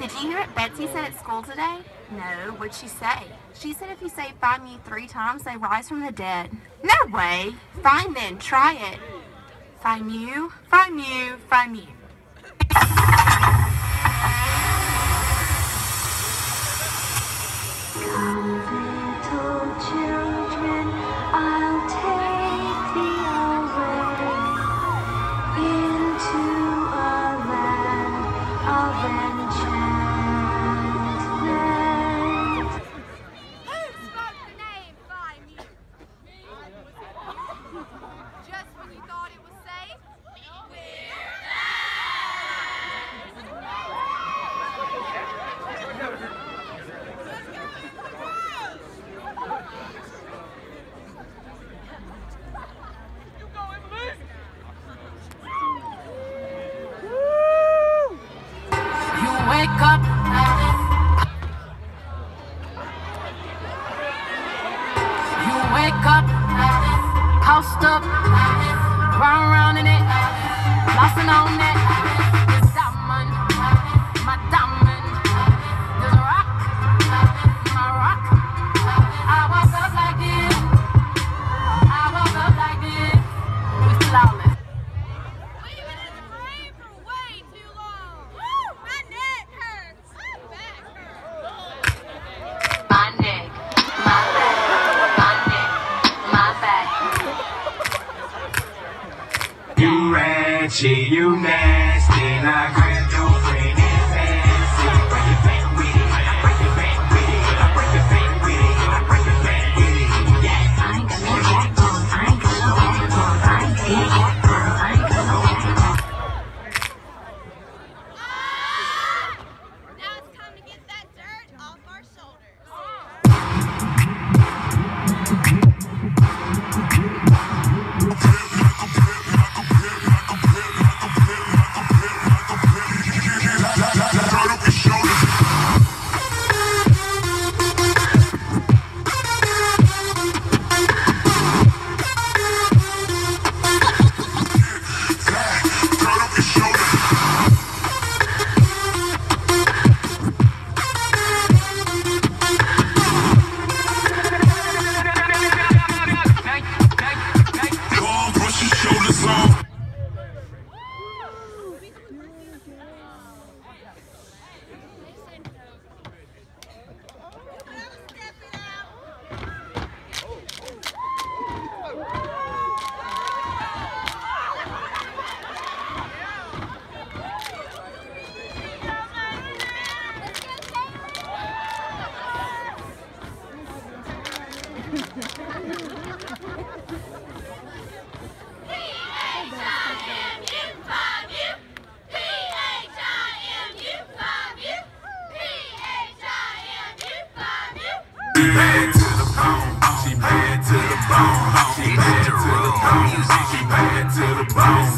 Did you hear what Betsy said at school today? No, what'd she say? She said if you say Phi Mu three times, they rise from the dead. No way. Fine then, try it. Phi Mu, Phi Mu, Phi Mu. Wake up. You wake up, housed up, round round in it, flossing on it. You ratchet, you nasty, and I grab She bad to the bone. She bad to the bone. She bad to the bone. She bad to the bone.